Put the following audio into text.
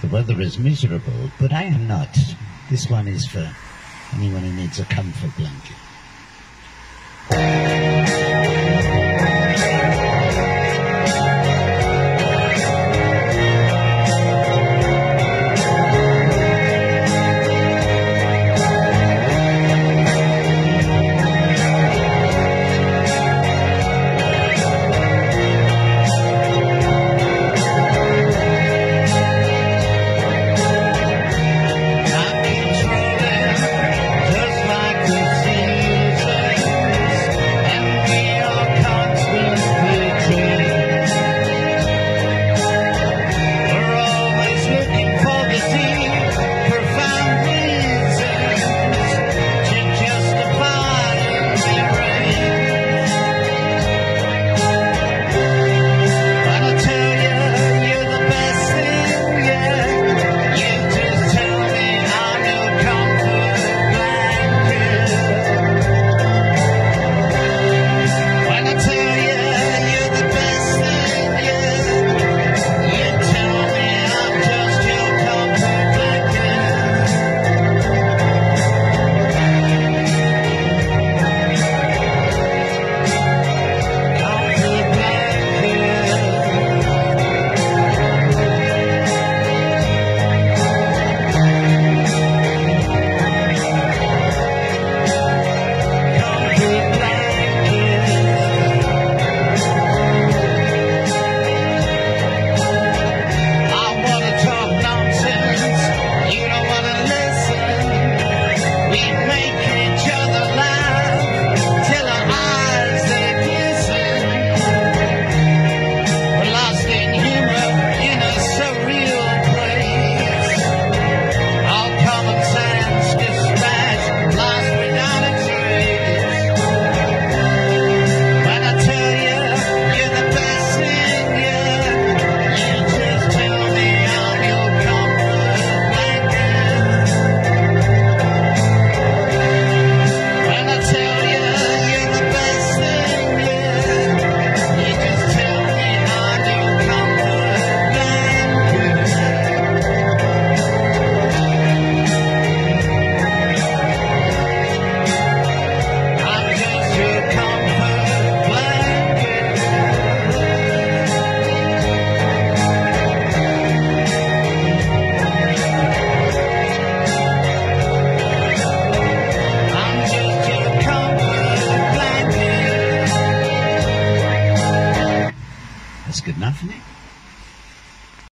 The weather is miserable, but I am not. This one is for anyone who needs a comfort blanket. good enough.